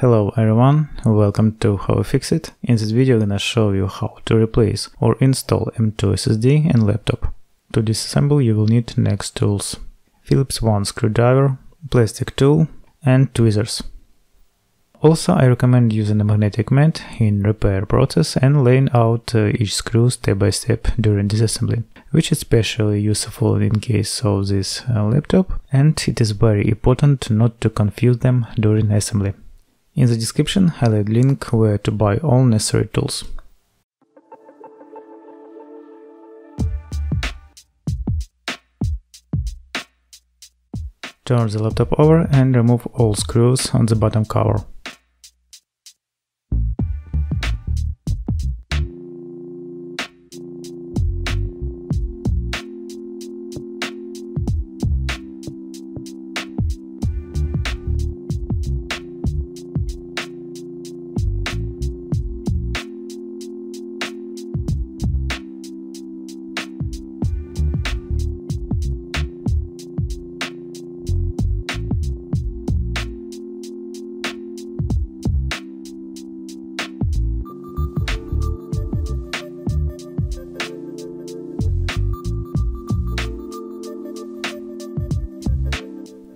Hello everyone, welcome to How I Fix It. In this video I'm gonna show you how to replace or install M2 SSD and laptop. To disassemble you will need next tools. Phillips 1 screwdriver, plastic tool and tweezers. Also I recommend using a magnetic mat in repair process and laying out uh, each screw step by step during disassembly, which is especially useful in case of this uh, laptop and it is very important not to confuse them during assembly. In the description I'll add link where to buy all necessary tools. Turn the laptop over and remove all screws on the bottom cover.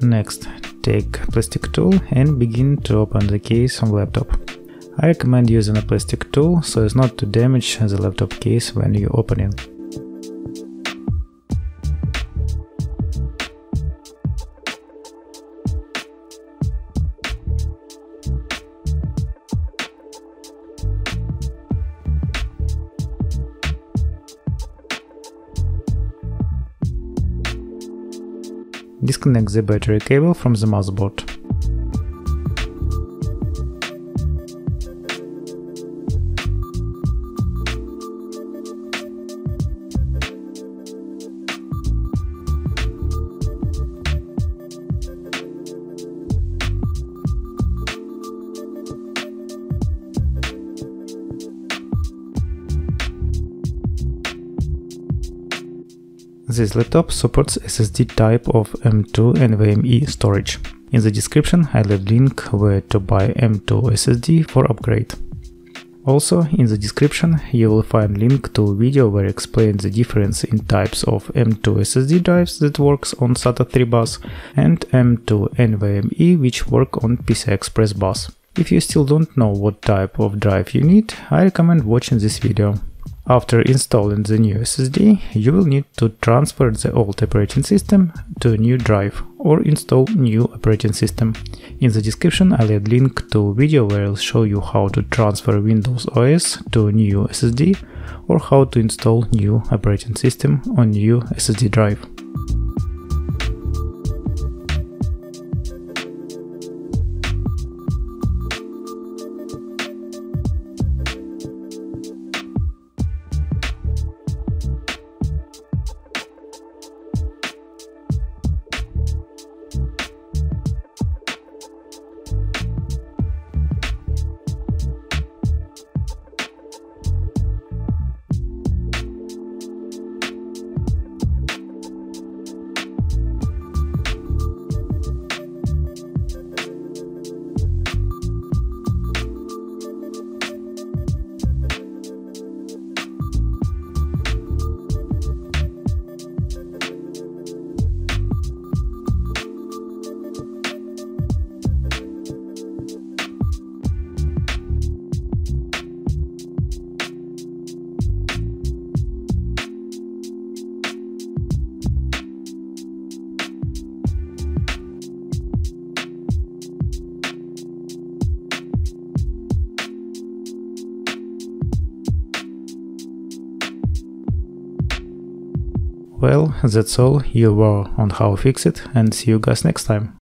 Next, take plastic tool and begin to open the case on laptop. I recommend using a plastic tool so as not to damage the laptop case when you open it. Disconnect the battery cable from the motherboard. This laptop supports SSD type of M2 NVMe storage. In the description I leave link where to buy M2 SSD for upgrade. Also, in the description you will find link to a video where I explain the difference in types of M2 SSD drives that works on SATA 3 bus and M2 NVMe which work on PCI Express bus. If you still don't know what type of drive you need, I recommend watching this video. After installing the new SSD, you will need to transfer the old operating system to a new drive or install new operating system. In the description I'll add link to a video where I'll show you how to transfer Windows OS to a new SSD or how to install new operating system on new SSD drive. Well, that's all, you were on how to fix it and see you guys next time.